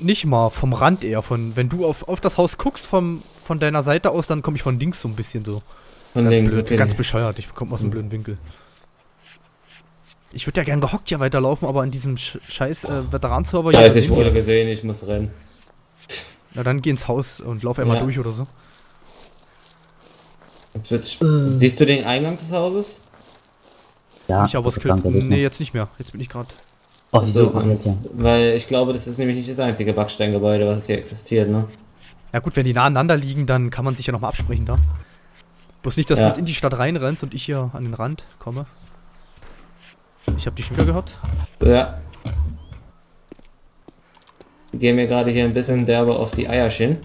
Nicht mal, vom Rand eher. Von, wenn du auf, auf das Haus guckst vom, von deiner Seite aus, dann komme ich von links so ein bisschen so. Von Ganz, links, blöd, okay. ganz bescheuert, ich komme aus einem blöden Winkel. Ich würde ja gern gehockt hier weiterlaufen, aber in diesem Sch scheiß äh, Veteran-Server hier, Scheiße, da ich wurde gesehen, ich muss rennen. Na dann geh ins Haus und lauf einmal Ja. durch oder so. Jetzt wird sp- Siehst du den Eingang des Hauses? Ja, ich aber Skill. danke, Nee, jetzt nicht mehr. Jetzt bin ich gerade. Oh, die suchen jetzt ja. Weil ich glaube, das ist nämlich nicht das einzige Backsteingebäude, was hier existiert, ne? Ja gut, wenn die nah aneinander liegen, dann kann man sich ja nochmal absprechen da. Bloß nicht, dass Ja. du jetzt in die Stadt reinrennst und ich hier an den Rand komme. Ich habe die wieder gehört. Ja. Die gehen mir gerade hier ein bisschen derbe auf die Eierchen.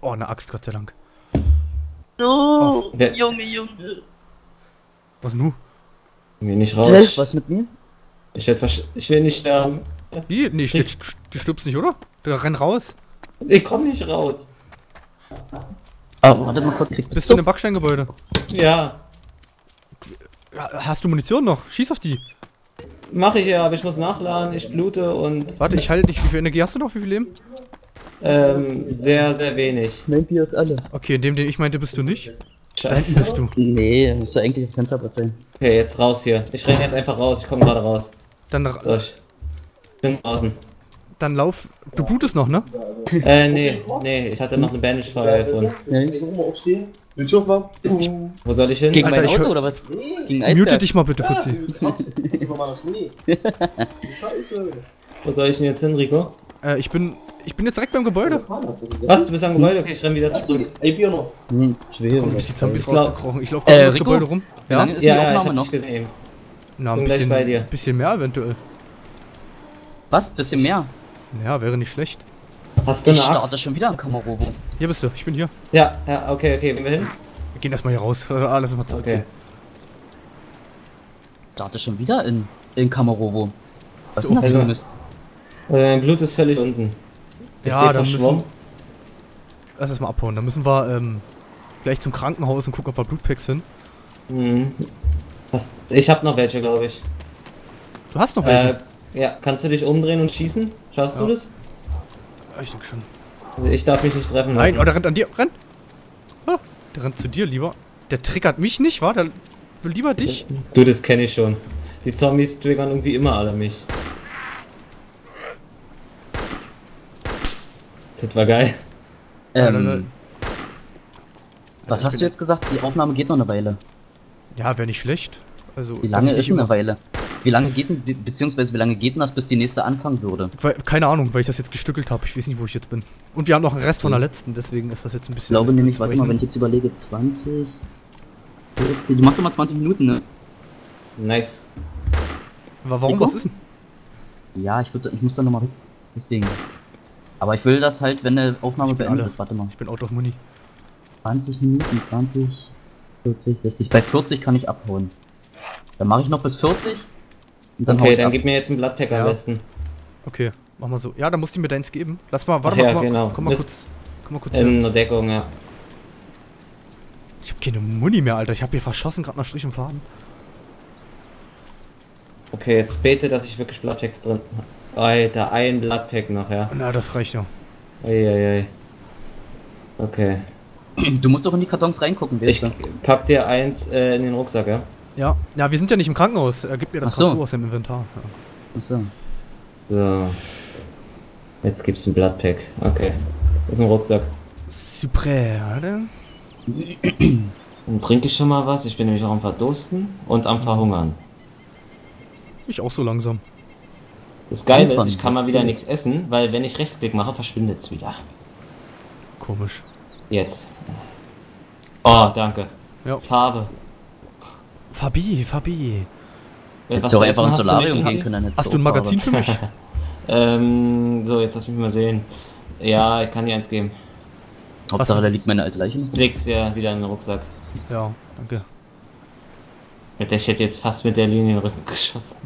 Oh, eine Axt, Gott sei Dank. Oh, Wer- Junge, Junge. Was nu? Mir nicht raus. was mit mir? Ich, werd versch- ich will nicht sterben. Wie? Nee, steht, du stirbst nicht, oder? Du renn raus. Ich komm nicht raus. Oh, warte mal kurz, krieg Bist du in einem Backsteingebäude? Ja. Hast du Munition noch? Schieß auf die. Mache ich ja, aber ich muss nachladen, ich blute und Warte, ich halte dich. Wie viel Energie hast du noch? Wie viel Leben? ähm, sehr, sehr wenig. Mein Bier ist alle. Okay, in dem, den ich meinte, bist du nicht. Da Scheiße. bist du. Nee, müsste eigentlich auf Fensterbrett sein. Okay, jetzt raus hier. Ich renne jetzt einfach raus, ich komme gerade raus. Dann, ra- Durch. Bin außen. dann lauf. Du blutest noch, ne? Äh, nee, nee, ich hatte noch eine Bandage Fire gefunden. Nee. Wo soll ich hin? Gegen Alter, mein ich Auto oder was? Gegen Mute Eisberg? dich mal bitte, Fuzzi. Wo soll ich denn jetzt hin, Rico? Äh, ich bin. Ich bin jetzt direkt beim Gebäude. Was, du bist am Gebäude? Okay, ich renn wieder zurück. Hm, ich will hier Kommen was bis die Zombies Ich glaub- rausgekrochen. Ich laufe Äh, gerade um das Rico? Gebäude rum. Ja? Ja, ja, ich hab noch? dich gesehen. Na, ein bisschen, bei dir. bisschen mehr eventuell. Was? Bisschen mehr? Ja, wäre nicht schlecht. Hast du Ich eine starte Axt? schon wieder am Kamerobo. Hier bist du, ich bin hier. Ja, ja, okay, okay, gehen wir hin? Wir gehen erstmal hier raus. Also, Alles mal zurück. Okay. Starte schon wieder in, in Kamerobo. Was So, ist denn das für also- ein Mist? Äh, Dein Blut ist völlig unten. Ich Ja, dann müssen. Lass das mal abhauen. Dann müssen wir ähm, gleich zum Krankenhaus und gucken, ob wir Blutpacks finden. Mhm. Hast, ich hab noch welche, glaube ich. Du hast noch welche. Äh, ja, kannst du dich umdrehen und schießen? Schaffst Ja. du das? ich denke schon. Also Ich darf mich nicht treffen Nein, lassen. oh, der rennt an dir. Renn! Ah, der rennt zu dir lieber. Der triggert mich nicht, wa? Der will lieber dich. Du, das kenne ich schon. Die Zombies triggern irgendwie immer alle mich. Das war geil. Ja, dann- Ähm, was ich hast du jetzt gesagt? Die Aufnahme geht noch eine Weile. Ja, wäre nicht schlecht. Also, Wie lange ich ist eine Weile? Wie lange geht denn, be- beziehungsweise wie lange geht denn das, bis die nächste anfangen würde? Keine Ahnung, weil ich das jetzt gestückelt habe. Ich weiß nicht, wo ich jetzt bin. Und wir haben noch einen Rest von der Mhm. letzten, deswegen ist das jetzt ein Ich bisschen. glaube alles nämlich, warte mal, wenn ich jetzt überlege, 20, 40, du machst doch mal 20 Minuten, ne? Nice. Aber warum? Nico? Was ist denn? Ja, ich, würd, ich muss da nochmal weg. Deswegen. Aber ich will das halt, wenn eine Aufnahme Ich beendet alle. ist. Warte mal. Ich bin out of money. 20 Minuten, 20, 40, 60. Bei 40 kann ich abhauen. Dann mache ich noch bis 40. Und dann Okay, dann ab. gib mir jetzt einen Bloodpack am Ja. besten. Okay, mach mal so. Ja, dann musst du mir deins geben. Lass mal, warte Ach mal, ja, komm, genau. mal, komm mal kurz. Komm mal kurz In her. der Deckung, ja. Ich hab keine Muni mehr, Alter. Ich hab hier verschossen, gerade nach Strich und Faden. Okay, jetzt bete, dass ich wirklich Bloodpacks drin habe. Alter, ein Bloodpack noch, ja. Na, das reicht ja. Eieiei. Okay. Du musst doch in die Kartons reingucken, Ich weißt du? pack dir eins äh, in den Rucksack, ja? Ja, ja, wir sind ja nicht im Krankenhaus. Er gibt mir das Ach so. so aus dem Inventar. Ja. Achso. So. Jetzt gibt's ein Bloodpack. Okay. Das ist ein Rucksack. Super, oder? Dann trinke ich schon mal was. Ich bin nämlich auch am Verdursten und am Verhungern. Ich auch so langsam. Das Geile ist, ich kann mal wieder nichts essen, weil wenn ich Rechtsklick mache, verschwindet es wieder. Komisch. Jetzt. Oh, danke. Ja. Farbe. Fabi, Fabi. Äh, Hättest du auch einfach ins hast du Solarium gehen können. Hast du ein Magazin für mich? Ähm, so, jetzt lass mich mal sehen. Ja, ich kann dir eins geben. Hauptsache, da liegt meine alte Leiche. Legst dir wieder in den Rucksack. Ja, danke. Ja, Der hätte jetzt fast mit der Linie in den Rücken geschossen.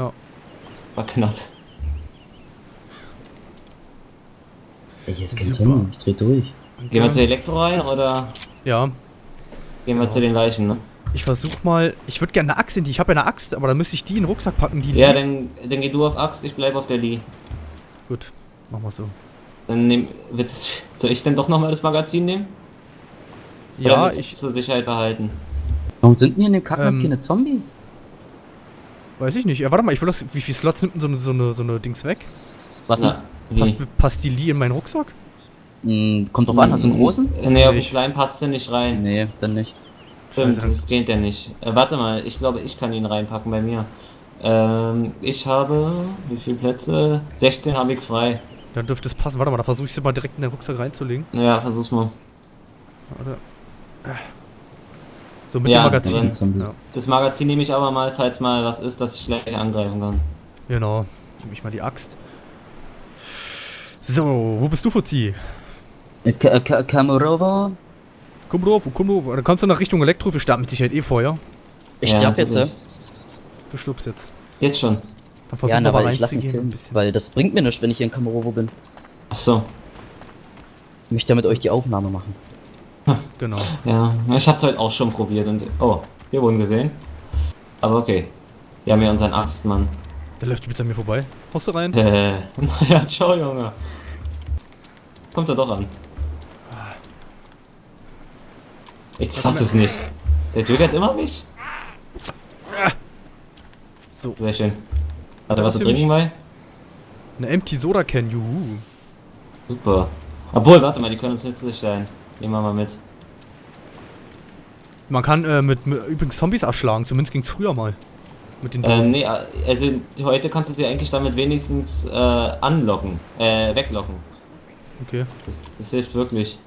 Ja. War knapp. Ey, hier ist kein Super. Zimmer. Ich dreh durch. Danke. Gehen wir zu Elektro rein oder Ja, gehen wir zu den Leichen, ne? ich versuch mal. Ich würde gerne eine Axt in die. Ich habe ja eine Axt, aber dann müsste ich die in den Rucksack packen. Die Ja, dann, dann geh du auf Axt, ich bleib auf der Lee. Gut. Machen wir so. Dann nehm, willst, soll ich denn doch nochmal das Magazin nehmen? Oder Ja, willst ich zur Sicherheit behalten? Warum sind denn hier in dem Kacknest Ähm, keine Zombies? weiß ich nicht. Ja, warte mal, ich will das. Wie viele Slots nimmt denn so eine, so eine, so eine Dings weg? Was? Na, Passt, passt die Lee in meinen Rucksack? Hm, kommt drauf an, hast du einen großen? Äh, Nee, auf den kleinen passt der nicht rein. Nee, dann nicht. Stimmt, Scheiße. das geht ja nicht. Äh, warte mal, ich glaube, ich kann ihn reinpacken bei mir. Ähm, ich habe, wie viele Plätze? 16 habe ich frei. Dann dürfte es passen. Warte mal, da versuche ich sie mal direkt in den Rucksack reinzulegen. Ja, versuch's mal. Warte. So mit Ja, dem Magazin. Zombie. Ja, Das Magazin nehme ich aber mal, falls mal was ist, dass ich gleich angreifen kann. genau. Nehme ich mal die Axt. So, wo bist du, Fuzzi? Äh, Ka- Ka- Kamurovo? Komm drauf. Dann kannst du nach Richtung Elektro. Wir starten mit Sicherheit eh vorher. Ich Ja, sterb jetzt, ja? Du stirbst jetzt. Jetzt schon. Dann Ja, versuchen na, wir mal weil ich lass mich reinzugehen. Ein bisschen. Weil das bringt mir nichts, wenn ich hier in Kamurovo bin. Achso. Ich möchte ja mit euch die Aufnahme machen. Genau. Ja, ja, ich hab's heute auch schon probiert und. Oh, wir wurden gesehen. Aber okay. Wir haben ja unseren Astmann. Der läuft jetzt an mir vorbei. Haust du rein? Äh, naja, ciao, Junge. Kommt er doch an. Ich fass es nicht. Der tötet immer mich? So. Sehr schön. Hat er was zu trinken bei? Eine Empty Soda Can, juhu. Super. Obwohl, warte mal, die können uns nützlich sein. Nehmen wir mal mit. Man kann äh, mit, mit übrigens Zombies erschlagen. Zumindest ging's früher mal. Mit den Dosen. nee, also heute kannst du sie eigentlich damit wenigstens äh, anlocken. Äh, weglocken. Okay. Das, das hilft wirklich.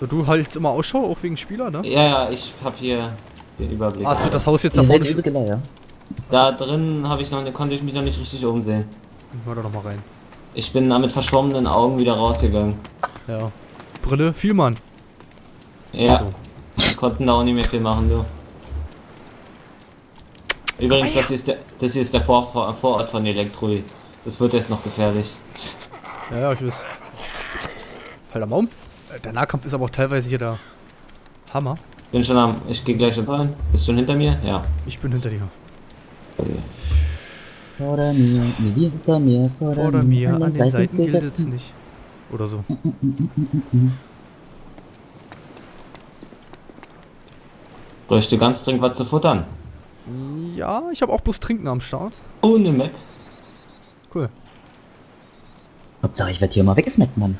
So, du hältst immer Ausschau, auch wegen Spieler, ne? Ja, ja, ich hab hier den Überblick. Hast du das Haus jetzt da seid vorne? ja? Da drin habe ich noch, konnte ich mich noch nicht richtig umsehen. Hör doch noch mal rein. Ich bin da mit verschwommenen Augen wieder rausgegangen. Ja. Brille, viel Mann. Ja, So. konnten da auch nicht mehr viel machen, du. Übrigens, das hier ist der, das hier ist der Vor Vor Vorort von Elektroi. Das wird jetzt noch gefährlich. Ja, ja, ich weiß. Fall am Baum. Der Nahkampf ist aber auch teilweise hier der Hammer. Bin schon am. Ich gehe gleich jetzt rein. Bist schon hinter mir? Ja. Ich bin hinter dir. Vor mir, mir hinter mir, vor, Vor mir, an den Seiten gilt es nicht. Oder so. Bräuchte ganz dringend was zu futtern. Ja, ich habe auch bloß Trinken am Start. Oh, ne Map. Cool. Hauptsache, ich werd hier mal weggesnackt, Mann.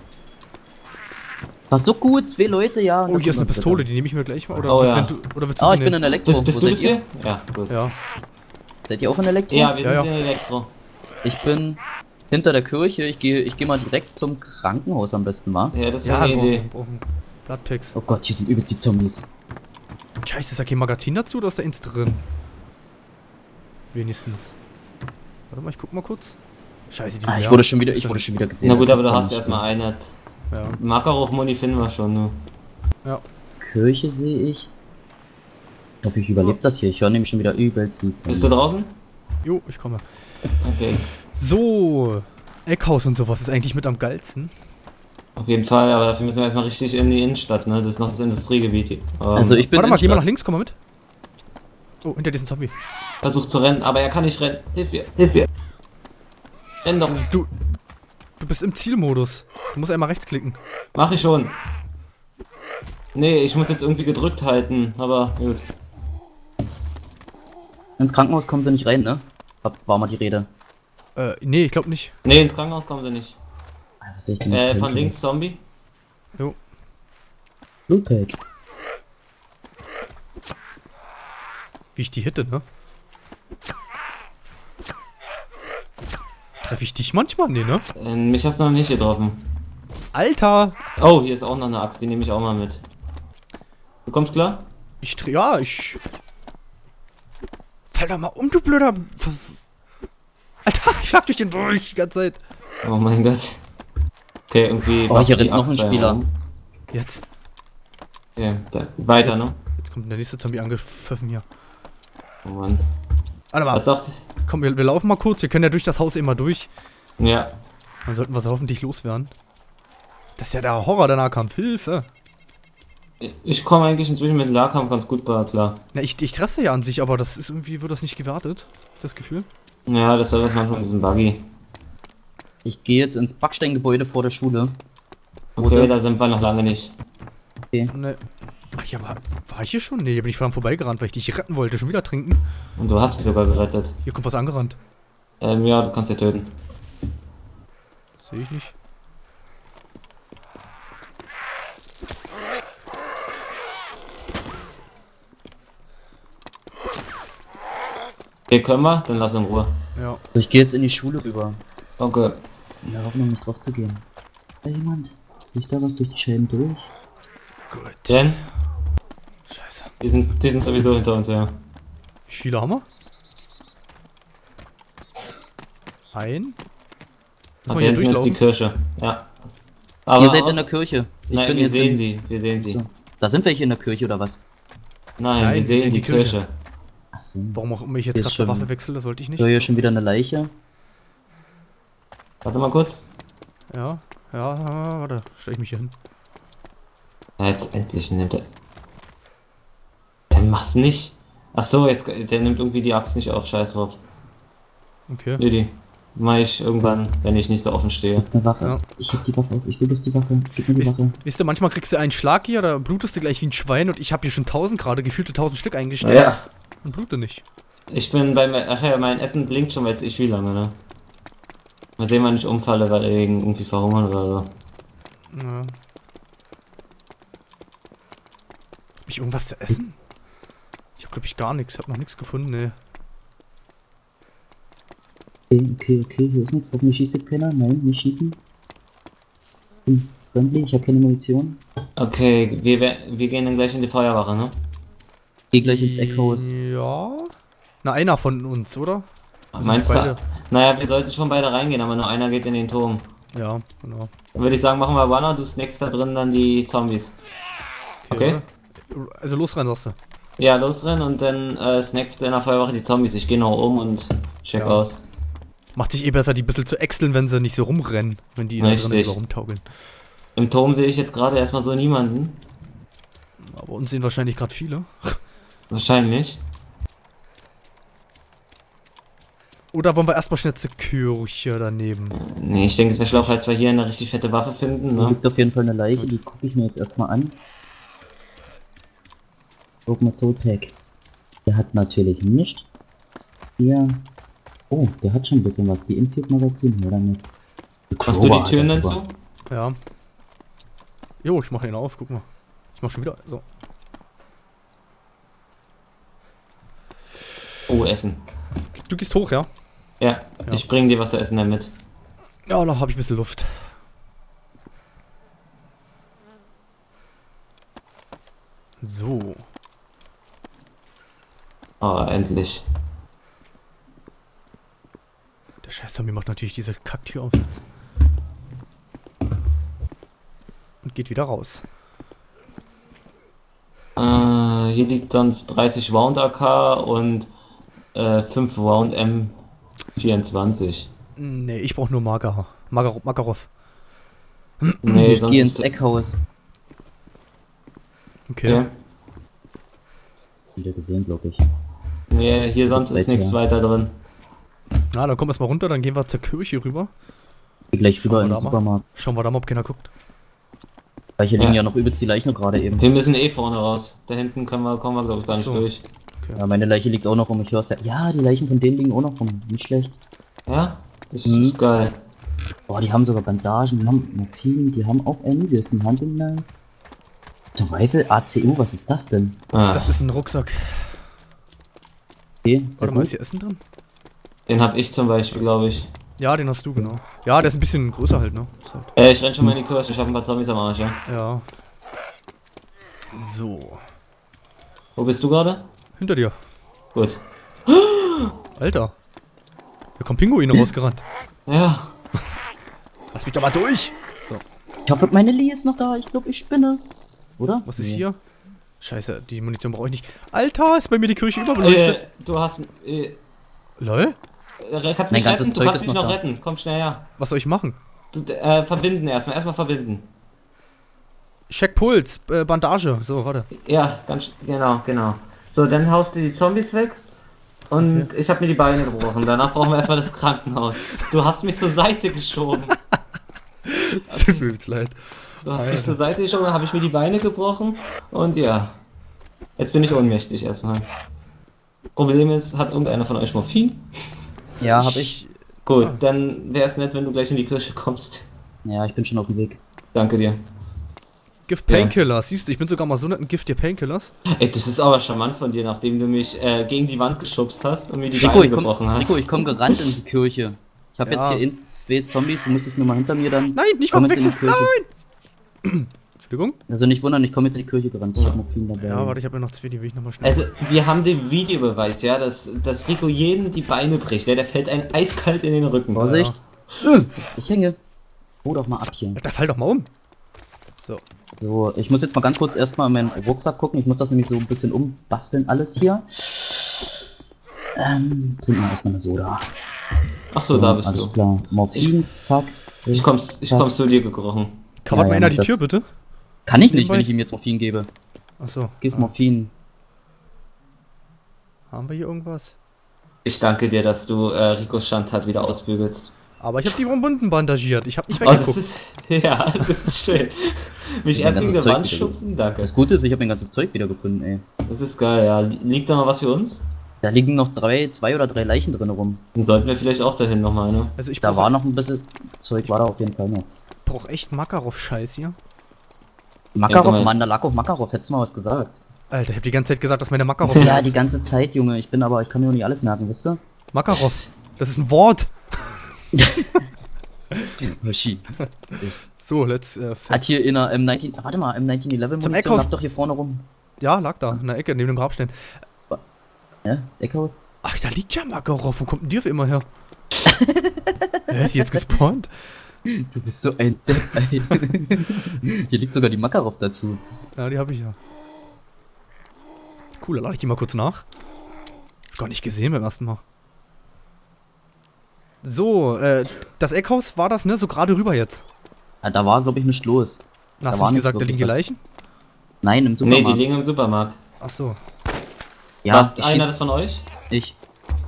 War so gut, zwei Leute, ja. Oh, hier ist eine Pistole, die nehme ich mir gleich mal. Oder, Oh, ja. du, oder willst du Ah, ich bin nehmen? in Elektro. Bist, bist du seid das ihr? hier? Ja, gut. Ja. Seid ihr auch in Elektro? Ja, wir sind Ja, ja. in Elektro. Ich bin hinter der Kirche. Ich gehe ich geh mal direkt zum Krankenhaus am besten mal. Ja, das Ja, war eine Idee. Bloodpacks. Oh Gott, hier sind übelst die Zombies. Scheiße, ist da kein Magazin dazu oder ist da eins drin? Wenigstens. Warte mal, ich guck mal kurz. Scheiße, die Ah, sind ich leer. wurde schon wieder, ich ist wurde schon wieder gesehen. Na gut, aber du hast ja erstmal eine. Ja. Makarov Muni finden wir schon, ne? Kirche sehe ich. Ich hoffe, ich überlebe das hier. Ich höre nämlich schon wieder übelst die Bist du draußen? Jo, ich komme. Okay. So, Eckhaus und sowas ist eigentlich mit am geilsten. Auf jeden Fall, aber dafür müssen wir erstmal richtig in die Innenstadt, ne? Das ist noch das Industriegebiet hier. Ähm, Also ich bin Warte mal, geh mal nach links, komm mal mit. Oh, hinter diesem Zombie. Versucht zu rennen, aber er kann nicht rennen. Hilf mir. Hilf mir. Renn doch. Du, du bist im Zielmodus. Du musst einmal rechts klicken. Mach ich schon. Nee, ich muss jetzt irgendwie gedrückt halten, aber gut. Ins Krankenhaus kommen sie nicht rein, ne? War mal die Rede. Äh, nee, ich glaube nicht. Nee, ins Krankenhaus kommen sie nicht. Ah, Was sehe ich denn? Äh, von links Zombie. Jo. Blutpack. Wie ich die hitte, ne? Treffe ich dich manchmal? Nee, ne? Äh, mich hast du noch nicht getroffen. Alter! Oh, hier ist auch noch eine Axt, die nehme ich auch mal mit. Du kommst klar? Ich dreh. Ja, ich. Fall doch mal um, du blöder. Alter, ich schlag durch den durch die ganze Zeit. Oh mein Gott. Okay, irgendwie. Oh, hier rennt noch ein Spieler. herum. Jetzt. Okay, da, weiter, Jetzt. ne? Jetzt kommt der nächste Zombie angepfiffen hier. Oh Mann. Warte Was mal, sagst komm, wir, wir laufen mal kurz. Wir können ja durch das Haus immer durch. du? Ja. Dann sollten wir sie hoffentlich loswerden. Das ist ja der Horror der Nahkampf. Hilfe! Ich komme eigentlich inzwischen mit Nahkampf ganz gut bei klar. Na, ich, ich treffe sie ja an sich, aber das ist irgendwie, wird das nicht gewertet, das Gefühl. Ja, das soll was manchmal mit diesem Buggy. Ich gehe jetzt ins Backsteingebäude vor der Schule. Okay, Oder? da sind wir noch lange nicht. Ne. Ach ja, war, war ich hier schon? Ne, hier bin ich vorhin vorbeigerannt, weil ich dich retten wollte. Schon wieder trinken. Und du hast mich sogar gerettet. Hier kommt was angerannt. Ähm, ja, du kannst ja töten. Sehe ich nicht. Okay, können wir? Dann lass in Ruhe. Ja. Ich gehe jetzt in die Schule rüber. Okay. In der Hoffnung, nicht drauf zu gehen. Da jemand? Sehe ich da was durch die Scheiben durch? Gut. Denn. Die sind, die sind sowieso hinter uns, ja. Wie viele haben wir? Ein. Man hier hinten ist die durchlaufen? Kirche. Ja. Aber Ihr seid aus- in der Kirche. Ich Nein, bin wir jetzt sehen in... sie. Wir sehen sie. Da sind welche in der Kirche oder was? Nein, Nein, wir sehen die, Kirche. Kirche. Ach so. Warum auch immer ich jetzt gerade schon- Waffe wechsle, das wollte ich Ich nicht. höre hier schon wieder eine Leiche. Warte mal kurz. Ja, ja, warte, stell ich mich hier hin. Ja, jetzt endlich nimmt er. Mach's nicht. Ach so, jetzt der nimmt irgendwie die Axt nicht auf. Scheiß drauf. Okay. Nee, die mach ich irgendwann, wenn ich nicht so offen stehe. Eine Waffe. Ja. Ich heb die Waffe auf. Ich will bloß die Waffe. Gib mir die Wisst, Waffe. wisst ihr, manchmal kriegst du einen Schlag hier, da blutest du gleich wie ein Schwein und ich habe hier schon 1000 gerade, gefühlte 1000 Stück eingestellt und blute nicht. Ich bin bei mir. Ach ja, mein Essen blinkt schon, weiß ich wie lange, ne? Mal sehen, wann ich umfalle, weil ich irgendwie verhungern oder so. Ja. Hab ich irgendwas zu essen? Ich hab glaube ich gar nichts, hab noch nichts gefunden, ne. Okay, okay, okay. Hier ist nichts. Hoffentlich schießt jetzt keiner. Nein, nicht schießen. Bin friendly. Ich habe keine Munition. Okay, wir, wir gehen dann gleich in die Feuerwache, ne? Geh gleich ins Eckhaus. Ja. Na, einer von uns, oder? Also Meinst du? Naja, wir sollten schon beide reingehen, aber nur einer geht in den Turm. Ja, genau. Dann würde ich sagen, machen wir Wanna, du snackst da drin dann die Zombies. Okay. oder? Also losrennen, sagst du. Ja, losrennen und dann äh, snackst du in der Feuerwache die Zombies. Ich gehe noch um und check Ja. aus. Macht sich eh besser, die ein bisschen zu ächzeln, wenn sie nicht so rumrennen, wenn die da drin Richtig. über rumtaugeln. Im Turm sehe ich jetzt gerade erstmal so niemanden. Aber uns sehen wahrscheinlich gerade viele. Wahrscheinlich. Oder wollen wir erstmal schnell zur Kirche daneben? Nee, ich denke, es wäre schlau, falls wir hier eine richtig fette Waffe finden, ne? liegt auf jeden Fall eine Leiche. Die gucke ich mir jetzt erstmal an. Guck mal, Soul Pack. Der hat natürlich nicht. Hier. Oh, der hat schon ein bisschen was. Die Infield-Magazin, hier damit. Machst du die Türen dann zu? Ja. Jo, ich mache ihn auf, guck mal. Ich mach schon wieder. So. Oh, Essen. Du gehst hoch, ja? Ja, Ja. ich bring dir was zu essen damit. Ja, noch habe ich ein bisschen Luft. So. Oh, endlich. Der scheiß Zombie macht natürlich diese Kacktür auf jetzt. Und geht wieder raus. Äh, hier liegt sonst 30 Round AK und äh, 5 Round M24. Nee, ich brauche nur Magar. Magar Makarov. Nee, Ich sonst gehe ist ins Eckhaus. Okay. Ja. Wieder gesehen, glaube ich. Nee, hier sonst ist nichts weiter drin. Na, dann kommen wir erstmal runter, dann gehen wir zur Kirche rüber. Geh gleich rüber in den da mal. Supermarkt. Schauen wir da mal, ob keiner guckt. Weil hier Ja. liegen ja noch übelst die Leichen gerade eben. Wir müssen eh vorne raus. Da hinten können wir, kommen wir glaube ich gar nicht so. durch. Ja, meine Leiche liegt auch noch rum. Ich hör's ja. Ja, die Leichen von denen liegen auch noch rum. Nicht schlecht. Ja? Das Mhm. ist geil. Boah, die haben sogar Bandagen, die haben Morphin, die haben auch einiges. Ein Hunting Survival ACU, was ist das denn? Ah, Das ist ein Rucksack. Okay, Warte mal, ist hier Essen drin? den hab ich zum Beispiel, glaube ich. Ja, den hast du, genau. Ja, der ist ein bisschen größer halt, ne? Ist halt, Äh, ich renn schon mal in die Kirche. Ich hab ein paar Zombies am Arsch, ja. ja. So. Wo bist du gerade? Hinter dir. Gut. Alter. Da kommen Pinguine rausgerannt. Ja. Lass mich doch mal durch. So. Ich hoffe, meine Lee ist noch da. Ich glaube, ich spinne. Oder? Was ist Nee. hier? Scheiße, die Munition brauche ich nicht. Alter, ist bei mir die Kirche überbeleuchtet. Äh, du hast. Äh, Lol? äh, kannst mich retten? Du Zeug kannst mich noch noch da. retten. Komm schnell her. Was soll ich machen? Du, äh, verbinden erstmal. Erstmal verbinden. Check Puls, äh, Bandage. So, warte. Ja, ganz genau, genau. So, dann haust du die Zombies weg. Und ich habe mir die Beine gebrochen. Danach brauchen wir erstmal das Krankenhaus. Du hast mich zur Seite geschoben. Tut mir leid. Du hast mich zur Seite geschoben, dann habe ich mir die Beine gebrochen. Und ja. Jetzt bin ich ohnmächtig erstmal. Problem ist, hat irgendeiner von euch Morphin? Ja, hab ich. Gut, Ah. dann wäre es nett, wenn du gleich in die Kirche kommst. Ja, ich bin schon auf dem Weg. Danke dir. Gift Painkillers. Siehst du, ich bin sogar mal so nett ein Gift dir Painkillers. Ey, das ist aber charmant von dir, nachdem du mich äh, gegen die Wand geschubst hast und mir die Rico, Beine ich komm, gebrochen hast. Rico, ich komm gerannt in die Kirche. Ich habe Ja. jetzt hier in zwei Zombies, du musstest nur mal hinter mir dann. Nein, nicht die Kirche. Nein! Entschuldigung? Also nicht wundern, ich komme jetzt in die Kirche gerannt. Ich Ja. hab Morphin dabei. Ja, warte, ich habe ja noch zwei, die will ich nochmal schnell. Also, wir haben den Videobeweis, ja, dass, dass Rico jeden die Beine bricht. Ja, der fällt einem eiskalt in den Rücken. Vorsicht. Äh, Ich hänge. Hol doch mal ab hier. Da fall doch mal um. So. So, ich muss jetzt mal ganz kurz erstmal in meinen Rucksack gucken. Ich muss das nämlich so ein bisschen umbasteln, alles hier. Ähm, trinken wir erstmal eine Soda. Ach so, da bist alles du. klar. Morphin, zack. Ich komm's, ich zack. komm's zu dir gekrochen. Covert Ja, mal ja, einer die. Tür, bitte? Kann ich nicht, wenn ich ihm jetzt Morphin gebe. Achso. Gib Morphin. Haben wir hier irgendwas? Ich danke dir, dass du äh, Ricos Schandtat wieder ausbügelst. Aber ich habe die Wunden bandagiert. Ich habe nicht Oh, das weggeguckt. ist, ja, das ist schön. Mich erst gegen die Wand schubsen, danke. Das Gute ist, ich habe mein ganzes Zeug wiedergefunden, ey. Das ist geil, ja. Liegt da noch was für uns? Da liegen noch drei, zwei oder drei Leichen drin rum. Dann sollten wir vielleicht auch dahin nochmal, ne? Also ich Da war noch ein bisschen Zeug, war da auf jeden Fall noch. Brauch echt Makarov-Scheiß hier. Makarov, mal. Mann, da lag auch Makarov, hättest du mal was gesagt. Alter, ich habe die ganze Zeit gesagt, dass meine Makarov Ja, ist. die ganze Zeit, Junge. Ich bin aber, ich kann mir auch nicht alles merken, wisst ihr? Makarov. Das ist ein Wort. So, let's äh, Hat hier in der M19, ah, warte mal, M1911 Zum Eckhaus. lag doch hier vorne rum. Ja, lag da, in der Ecke, neben dem Grabstein. Ja, Eckhaus? Ach, da liegt ja Makarov. Wo kommt denn die auf immer her? Hä, ist sie jetzt gespawnt? Du bist so ein Depp, ey. Hier liegt sogar die Makarov dazu. Ja, die habe ich ja. Cool, dann lade ich die mal kurz nach. Gar nicht gesehen beim ersten Mal. So, äh, das Eckhaus war das, ne? So gerade rüber jetzt. Ja, da war, glaube ich, nicht los. Na, hast war du nicht gesagt, da liegen die. Leichen? Nein, im Nee, Supermarkt. die liegen im Supermarkt. Ach so. ja, Macht ich, einer das von euch? ich.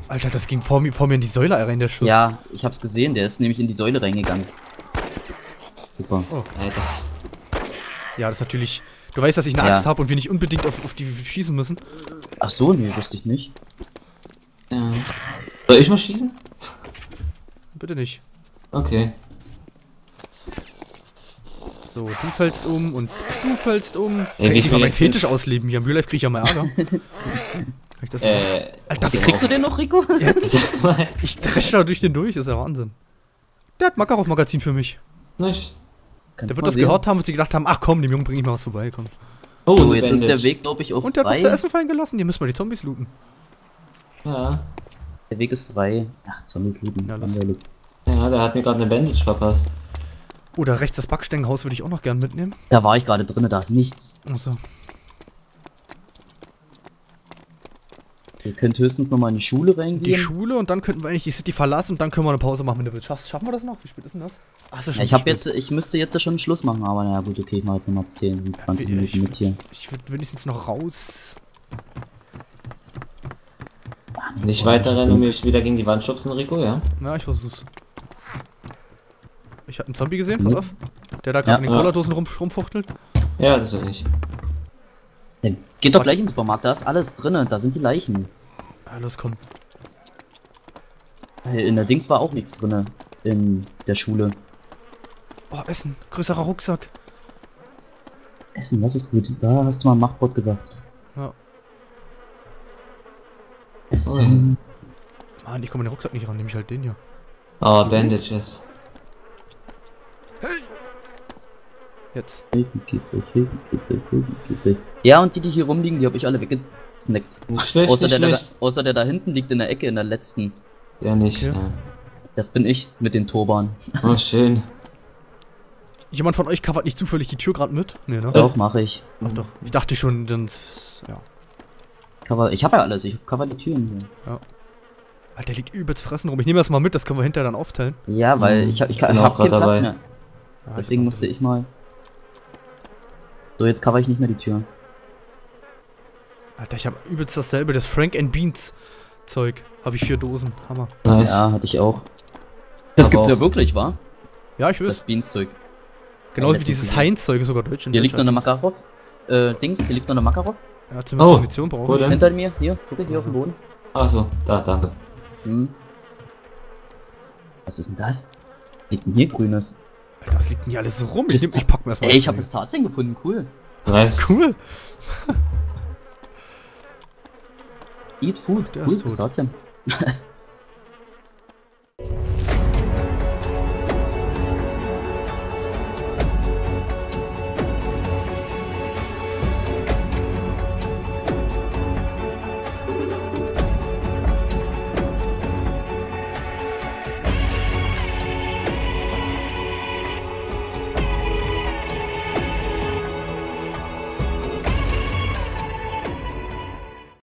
Alter, das ging vor mir, vor mir in die Säule rein, der Schuss. Ja, ich hab's gesehen, der ist nämlich in die Säule reingegangen. Super. Alter. Ja, das ist natürlich. Du weißt, dass ich eine Ja. Axt habe und wir nicht unbedingt auf, auf die schießen müssen. Ach so, nee, wusste ich nicht. Ja. Soll ich mal schießen? Bitte nicht. Okay. So, du fällst um und du fällst um. Ey, Kann wie ich mal viele meinen Fetisch ausleben hier. Im Real Life krieg ich ja mal Ärger. Kann ich das mal? Äh. Alter, okay, Kriegst du den noch, Rico? Jetzt? Mal. Ich dresch da durch den durch, das ist ja Wahnsinn. Der hat Makarov-Magazin für mich. Nicht. Kannst Der wird das sehen. gehört haben und sie gedacht haben, ach komm, dem Jungen bring ich mal was vorbei, komm. Oh, eine jetzt ist der. Weg, glaube ich, auch Und der hat was zu essen fallen gelassen, hier müssen wir die Zombies looten. Ja. Der Weg ist frei. Ach, Zombies lieben. Ja, los. Ja, der hat mir gerade eine Bandage verpasst. Oder rechts das Backsteinhaus würde ich auch noch gern mitnehmen. Da war ich gerade drin, da ist nichts. Achso. Ihr könnt höchstens nochmal in die Schule Die reingehen. Schule und dann könnten wir eigentlich die City verlassen und dann können wir eine Pause machen, wenn du willst. Schaffst, schaffen wir das noch? Wie spät ist denn das? Ach, ist ja ja, schon ich, hab jetzt, ich müsste jetzt schon Schluss machen, aber naja, gut, okay, ich mache jetzt nochmal 10, 20 Ja, Minuten mit hier. Ich würde wenigstens noch raus. Nicht weiter rennen und mich wieder gegen die Wand schubsen, Rico, ja? Ja, ich versuch's. Ich hab einen Zombie gesehen, pass auf. Der da gerade Ja. in den Ja. Cola-Dosen rum, rumfuchtelt. Ja, das will ich. Geht doch gleich in den Supermarkt, da ist alles drin, da sind die Leichen. Ja, los, komm. Äh, In der Dings war auch nichts drin. In der Schule. Oh, Essen. Größerer Rucksack. Essen, das ist gut. Da hast du mal ein Machtwort gesagt. Ja. Essen. Mann, ich komme an den Rucksack nicht ran, nehme ich halt den hier. Oh, Bandages. Jetzt. Geht's euch, geht's euch, geht's euch. Ja, und die, die hier rumliegen, die habe ich alle weggesnackt. Nicht schlecht, Außer nicht der, der, da, schlecht. außer der da hinten liegt in der Ecke, in der letzten. Ja, nicht. Okay. Ja. Das bin ich mit den Turban. Oh, schön. Jemand von euch covert nicht zufällig die Tür gerade mit? Nee, ne? Doch, mache ich. Ach doch. Ich dachte schon, dann. Ja. Cover, ich habe ja alles, ich cover die Türen hier. Alter, der liegt übelst fressen rum. Ich nehme das mal mit, das können wir hinterher dann aufteilen. Ja, weil Hm, ich, hab- ich bin kann, auch hab keinen Platz dabei. mehr. Ja, Deswegen ich- musste ich mal. So, jetzt cover ich nicht mehr die Tür. Alter, ich habe übelst dasselbe, das Frank and Beans Zeug. Habe ich vier Dosen. Hammer. Nice. Ja, hatte ich auch. Das Aber gibt's ja wirklich, wa? Ja, ich Das weiß. Beanszeug. Genauso wie dieses Video. Heinz-Zeug, sogar deutsch in Hier liegt noch eine Makarov. Äh, Dings, hier liegt noch eine Makarov. Ja, zumindest Oh, Munition brauchen. denn? Hinter mir, hier, guck hier auf dem Boden. Achso, da, danke. Hm. Was ist denn das? Liegt denn hier grünes? Alter, was liegt denn hier alles so rum? Ich, nehm, ich pack mir erstmal Ey, ich habe das Tarzan gefunden, cool. Nice. Cool. Eat food, Der cool, ist tot. Tarzan.